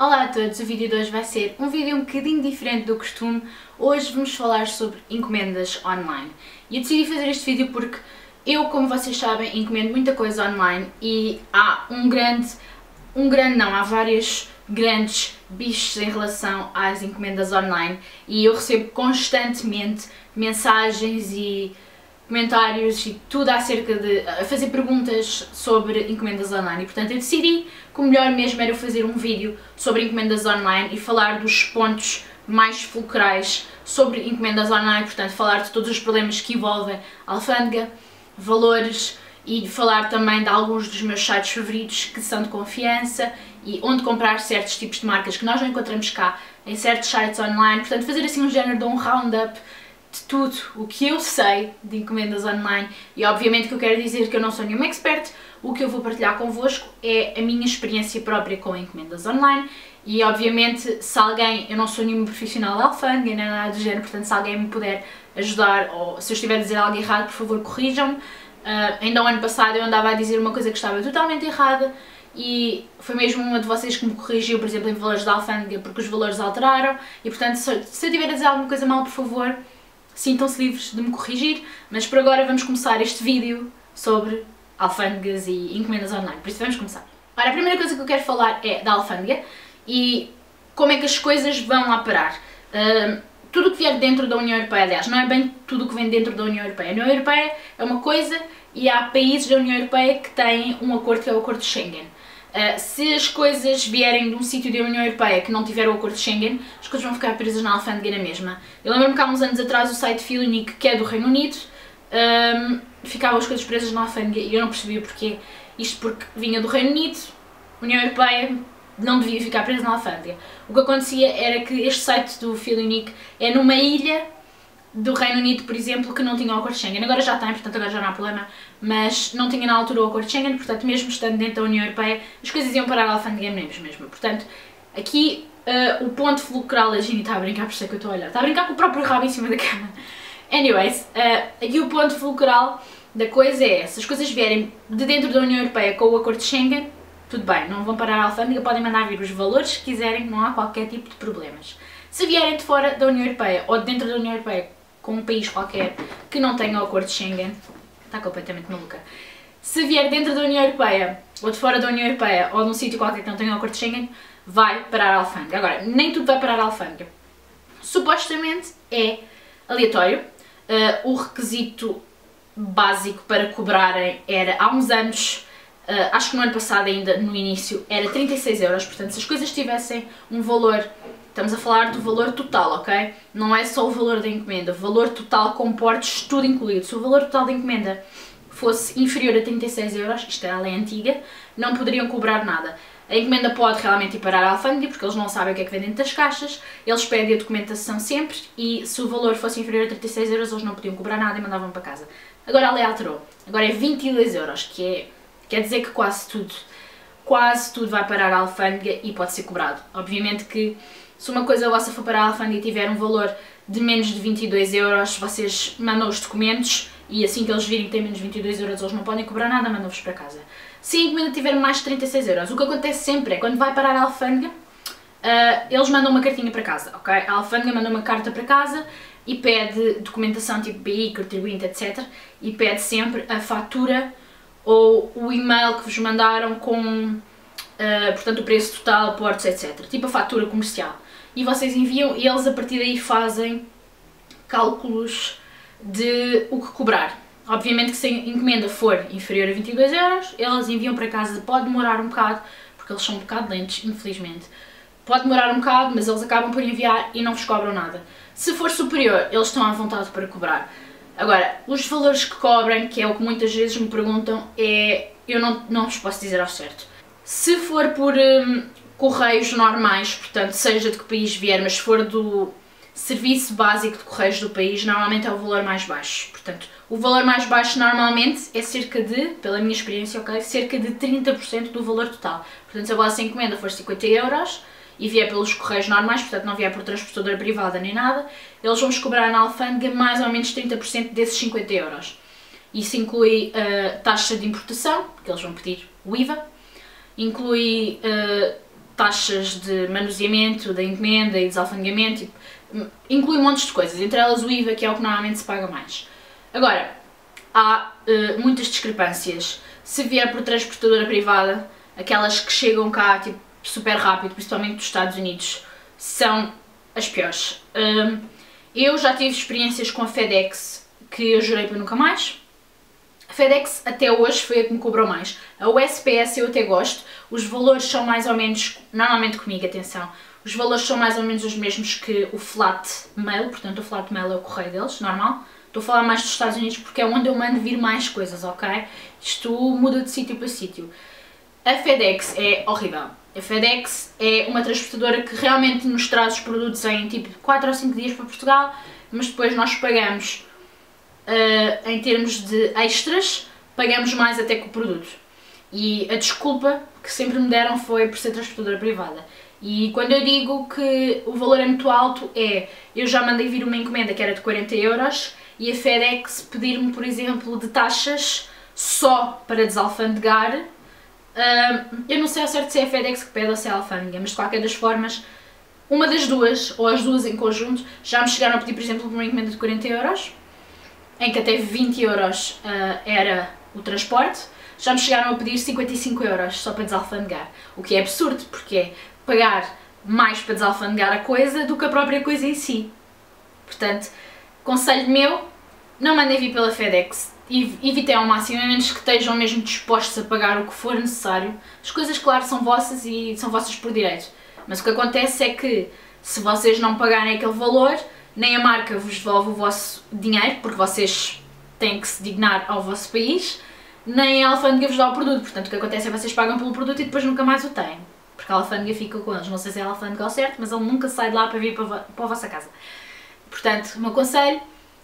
Olá a todos, o vídeo de hoje vai ser um vídeo um bocadinho diferente do costume. Hoje vamos falar sobre encomendas online. E eu decidi fazer este vídeo porque eu, como vocês sabem, encomendo muita coisa online e há um grande, um grande não, há vários grandes bichos em relação às encomendas online e eu recebo constantemente mensagens e comentários e tudo acerca de a fazer perguntas sobre encomendas online. E portanto eu decidi que o melhor mesmo era fazer um vídeo sobre encomendas online e falar dos pontos mais fulcrais sobre encomendas online, portanto falar de todos os problemas que envolvem alfândega, valores e falar também de alguns dos meus sites favoritos que são de confiança e onde comprar certos tipos de marcas que nós não encontramos cá em certos sites online, portanto fazer assim um género de um roundup de tudo o que eu sei de encomendas online. E obviamente que eu quero dizer que eu não sou nenhuma expert, o que eu vou partilhar convosco é a minha experiência própria com encomendas online. E obviamente se alguém, eu não sou nenhum profissional de alfândega nem nada do género, portanto se alguém me puder ajudar ou se eu estiver a dizer algo errado, por favor corrijam-me. Uh, ainda o ano passado eu andava a dizer uma coisa que estava totalmente errada e foi mesmo uma de vocês que me corrigiu, por exemplo, em valores da alfândega porque os valores alteraram. E portanto se, eu tiver a dizer alguma coisa mal, por favor, sintam-se livres de me corrigir, mas por agora vamos começar este vídeo sobre alfândegas e encomendas online, por isso vamos começar. Ora, a primeira coisa que eu quero falar é da alfândega e como é que as coisas vão lá parar. Uh, tudo o que vier dentro da União Europeia, aliás, não é bem tudo o que vem dentro da União Europeia. A União Europeia é uma coisa e há países da União Europeia que têm um acordo que é o acordo de Schengen. Uh, se as coisas vierem de um sítio da União Europeia que não tiver o acordo de Schengen, as coisas vão ficar presas na alfândega na mesma. Eu lembro-me que há uns anos atrás o site Filonic, que é do Reino Unido, um, ficavam as coisas presas na alfândega e eu não percebia porquê. Isto porque vinha do Reino Unido, União Europeia, não devia ficar presa na alfândega. O que acontecia era que este site do Filonic é numa ilha do Reino Unido, por exemplo, que não tinha o acordo de Schengen. Agora já tem, portanto agora já não há problema, mas não tinha na altura o acordo de Schengen, portanto mesmo estando dentro da União Europeia, as coisas iam parar a alfândega mesmo, mesmo. Portanto, aqui uh, o ponto fulcral, a Gini está a brincar, por isso é que eu estou a olhar, está a brincar com o próprio rabo em cima da cama. Anyways, uh, aqui o ponto fulcral da coisa é, se as coisas vierem de dentro da União Europeia com o acordo de Schengen, tudo bem, não vão parar a alfândega, podem mandar vir os valores que quiserem, não há qualquer tipo de problemas. Se vierem de fora da União Europeia ou de dentro da União Europeia com um país qualquer que não tenha o acordo de Schengen, está completamente maluca. Se vier dentro da União Europeia, ou de fora da União Europeia, ou num sítio qualquer que não tenha o acordo de Schengen, vai parar a alfândega. Agora, nem tudo vai parar a alfândega. Supostamente é aleatório. Uh, o requisito básico para cobrarem era, há uns anos, uh, acho que no ano passado ainda, no início, era 36 euros. Portanto, se as coisas tivessem um valor Estamos a falar do valor total, ok? Não é só o valor da encomenda. O valor total com portos, tudo incluído. Se o valor total da encomenda fosse inferior a 36 euros, isto é a lei antiga, não poderiam cobrar nada. A encomenda pode realmente ir parar à alfândega, porque eles não sabem o que é que vem dentro das caixas, eles pedem a documentação sempre e se o valor fosse inferior a 36 euros eles não podiam cobrar nada e mandavam para casa. Agora a lei alterou. Agora é 22 euros, que é, quer dizer que quase tudo, quase tudo vai parar à alfândega e pode ser cobrado. Obviamente que se uma coisa vossa for para a alfândega e tiver um valor de menos de 22 euros, vocês mandam os documentos e assim que eles virem que tem menos de 22 euros eles não podem cobrar nada, mandam-vos para casa. Se a encomenda tiver mais de 36 euros, o que acontece sempre é quando vai parar a alfândega, uh, eles mandam uma cartinha para casa, ok? A alfândega manda uma carta para casa e pede documentação tipo BI, contribuinte, etc. E pede sempre a fatura ou o e-mail que vos mandaram com, uh, portanto, o preço total, portos, etc. Tipo a fatura comercial e vocês enviam e eles a partir daí fazem cálculos de o que cobrar. Obviamente que se a encomenda for inferior a 22 euros, eles enviam para casa, pode demorar um bocado, porque eles são um bocado lentos, infelizmente. Pode demorar um bocado, mas eles acabam por enviar e não vos cobram nada. Se for superior, eles estão à vontade para cobrar. Agora, os valores que cobrem, que é o que muitas vezes me perguntam, é eu não, não vos posso dizer ao certo. Se for por hum, correios normais, portanto, seja de que país vier, mas se for do serviço básico de correios do país, normalmente é o valor mais baixo. Portanto, o valor mais baixo normalmente é cerca de, pela minha experiência, ok, cerca de 30% do valor total. Portanto, se a vossa encomenda for 50 euros e vier pelos correios normais, portanto não vier por transportadora privada nem nada, eles vão-vos cobrar na alfândega mais ou menos 30% desses 50 euros. Isso inclui a uh, eh, taxa de importação, que eles vão pedir o IVA, inclui uh, taxas de manuseamento, da encomenda e desalfandegamento, inclui um monte de coisas, entre elas o IVA, que é o que normalmente se paga mais. Agora, há uh, muitas discrepâncias. Se vier por transportadora privada, aquelas que chegam cá tipo, super rápido, principalmente dos Estados Unidos, são as piores. Uh, eu já tive experiências com a FedEx que eu jurei para nunca mais. FedEx até hoje foi a que me cobrou mais. A USPS eu até gosto, os valores são mais ou menos, normalmente comigo, atenção, os valores são mais ou menos os mesmos que o flat mail, portanto o flat mail é o correio deles, normal. Estou a falar mais dos Estados Unidos porque é onde eu mando vir mais coisas, ok? Isto muda de sítio para sítio. A FedEx é horrível. A FedEx é uma transportadora que realmente nos traz os produtos em tipo 4 ou 5 dias para Portugal, mas depois nós pagamos uh, em termos de extras, pagamos mais até que o produto. E a desculpa que sempre me deram foi por ser transportadora privada. E quando eu digo que o valor é muito alto, é eu já mandei vir uma encomenda que era de 40 euros e a FedEx pedir-me, por exemplo, de taxas só para desalfandegar. Uh, eu não sei ao certo se é a FedEx que pede ou se é a alfândega, mas de qualquer das formas, uma das duas, ou as duas em conjunto, já me chegaram a pedir, por exemplo, uma encomenda de 40 euros, em que até 20 euros uh, era o transporte, já me chegaram a pedir 55 euros só para desalfandegar, o que é absurdo, porque é pagar mais para desalfandegar a coisa do que a própria coisa em si. Portanto, conselho meu, não mandem vir pela FedEx. Evitem ao máximo, a menos que estejam mesmo dispostos a pagar o que for necessário. As coisas, claro, são vossas e são vossas por direito. Mas o que acontece é que, se vocês não pagarem aquele valor, nem a marca vos devolve o vosso dinheiro, porque vocês têm que se dignar ao vosso país, nem a alfândega vos dá o produto. Portanto, o que acontece é que vocês pagam pelo produto e depois nunca mais o têm. Porque a alfândega fica com eles. Não sei se é a alfândega ao certo, mas ele nunca sai de lá para vir para, para a vossa casa. Portanto, o meu conselho,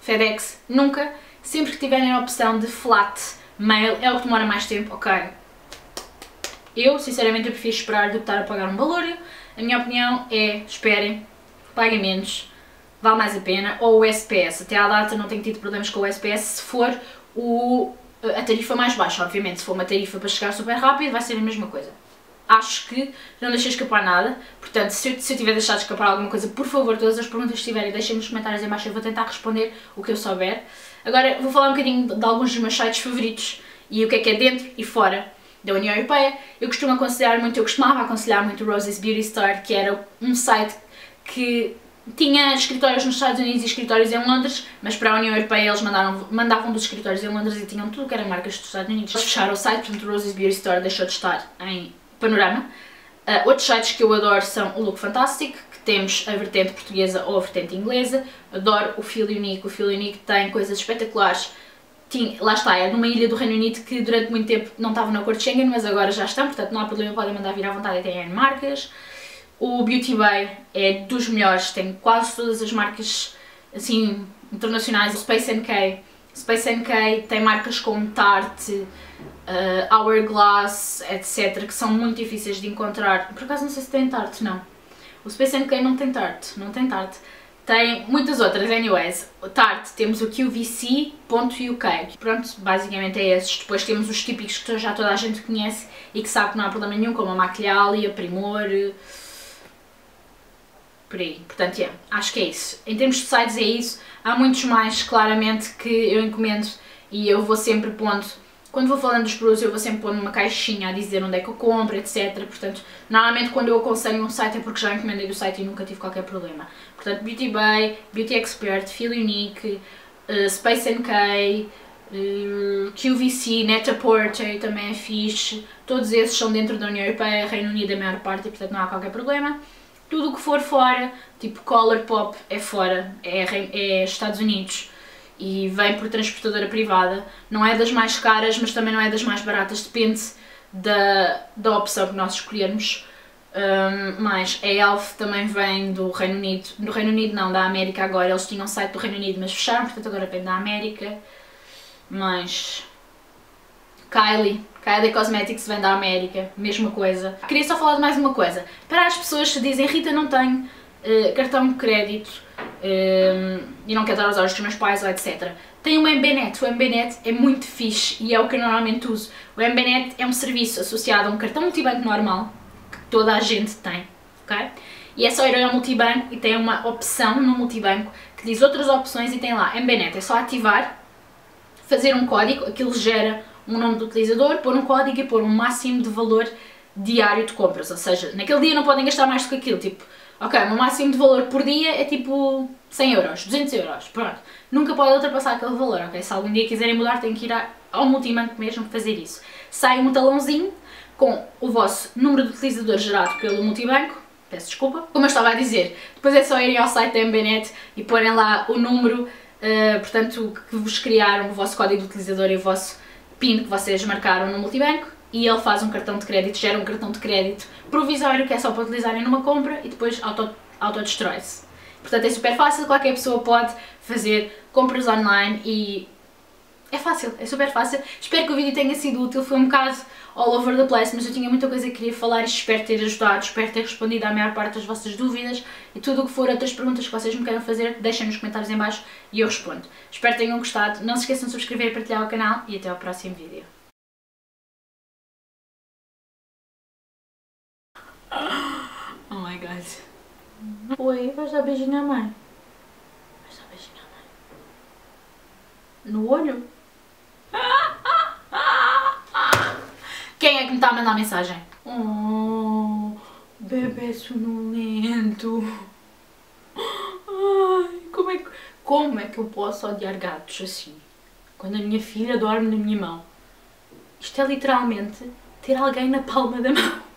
FedEx, nunca, sempre que tiverem a opção de flat mail, é o que demora mais tempo, ok. Eu, sinceramente, eu prefiro esperar do que estar a pagar um valor. A minha opinião é, esperem, paguem menos, vale mais a pena, ou o SPS. Até à data não tenho tido problemas com o SPS se for o, a tarifa mais baixa, obviamente. Se for uma tarifa para chegar super rápido, vai ser a mesma coisa acho que não deixei escapar nada. Portanto, se eu, se eu tiver deixado escapar alguma coisa, por favor, todas as perguntas que tiverem, deixem nos comentários em baixo, eu vou tentar responder o que eu souber. Agora, vou falar um bocadinho de alguns dos meus sites favoritos e o que é que é dentro e fora da União Europeia. Eu costumo aconselhar muito, eu costumava aconselhar muito o Roses Beauty Store, que era um site que tinha escritórios nos Estados Unidos e escritórios em Londres, mas para a União Europeia eles mandaram, mandavam dos escritórios em Londres e tinham tudo que era marcas dos Estados Unidos. Eles fecharam o site, portanto Roses Beauty Store deixou de estar em panorama. Uh, outros sites que eu adoro são o Look Fantastic, que temos a vertente portuguesa ou a vertente inglesa. Adoro o Feel Unique, o Feel Unique tem coisas espetaculares. Tinha, lá está, é numa ilha do Reino Unido que durante muito tempo não estava no acordo de Schengen, mas agora já estão, portanto não há problema, podem mandar vir à vontade e têm marcas. O Beauty Bay é dos melhores, tem quase todas as marcas assim internacionais. O Space NK, Space NK tem marcas como Tarte, uh, Hourglass, etc., que são muito difíceis de encontrar. Por acaso não sei se tem Tarte, não. O Space NK não tem Tarte, não tem Tarte. Tem muitas outras, anyways. Tarte, temos o QVC.uk. Pronto, basicamente é esses. Depois temos os típicos que já toda a gente conhece e que sabe que não há problema nenhum, como a Maquilhali, a Primor... Por aí. Portanto, yeah, acho que é isso. Em termos de sites é isso. Há muitos mais, claramente, que eu encomendo e eu vou sempre pondo quando vou falando dos produtos eu vou sempre pôr numa caixinha a dizer onde é que eu compro, etc. Portanto, normalmente quando eu aconselho um site é porque já encomendei do site e nunca tive qualquer problema. Portanto, Beauty Bay, Beauty Expert, Feel Unique, uh, Space NK, uh, eh, QVC, Net-a-Porter também é fixe. Todos esses são dentro da União Europeia, Reino Unido a maior parte e portanto não há qualquer problema. Tudo o que for fora, tipo Colourpop é fora, é, é Estados Unidos e vem por transportadora privada. Não é das mais caras, mas também não é das mais baratas, depende da, da opção que nós escolhermos. Um, mas a ELF também vem do Reino Unido, do Reino Unido não, da América agora, eles tinham site do Reino Unido mas fecharam, portanto agora vem da América. Mas Kylie, Kylie Cosmetics vem da América, mesma coisa. Queria só falar de mais uma coisa. Para as pessoas que dizem, Rita não tenho uh, cartão de crédito, um, e não quero dar aos olhos dos meus pais ou etc. Tem o MBNet, o MBNet é muito fixe e é o que eu normalmente uso. O MBNet é um serviço associado a um cartão multibanco normal, toda a gente tem, ok? E é só ir ao multibanco e tem uma opção no multibanco que diz outras opções e tem lá MBNet, é só ativar, fazer um código, aquilo gera um nome do utilizador, pôr um código e pôr um máximo de valor diário de compras, ou seja, naquele dia não podem gastar mais do que aquilo, tipo, ok, o máximo de valor por dia é tipo 100 euros, 200 euros, pronto, nunca pode ultrapassar aquele valor, ok, se algum dia quiserem mudar têm que ir ao multibanco mesmo fazer isso. Sai um talãozinho com o vosso número de utilizador gerado pelo multibanco, peço desculpa, como eu estava a dizer, depois é só irem ao site da MBNet e porem lá o número, uh, portanto, que vos criaram, o vosso código de utilizador e o vosso PIN que vocês marcaram no multibanco e ele faz um cartão de crédito, gera um cartão de crédito provisório que é só para utilizarem numa compra e depois auto, autodestrói-se. Portanto é super fácil, qualquer pessoa pode fazer compras online e é fácil, é super fácil. Espero que o vídeo tenha sido útil, foi um bocado all over the place, mas eu tinha muita coisa que queria falar e espero ter ajudado, espero ter respondido à maior parte das vossas dúvidas e tudo o que for outras perguntas que vocês me queiram fazer, deixem nos comentários em baixo e eu respondo. Espero que tenham gostado, não se esqueçam de subscrever e partilhar o canal e até ao próximo vídeo. Oh my god. Oi, vais dar beijinho à mãe? Vais dar beijinho à mãe? No olho? É que me está a mandar mensagem? Oh, bebê sonolento. Ai, como é, que, como é que eu posso odiar gatos assim? Quando a minha filha dorme na minha mão. Isto é literalmente ter alguém na palma da mão.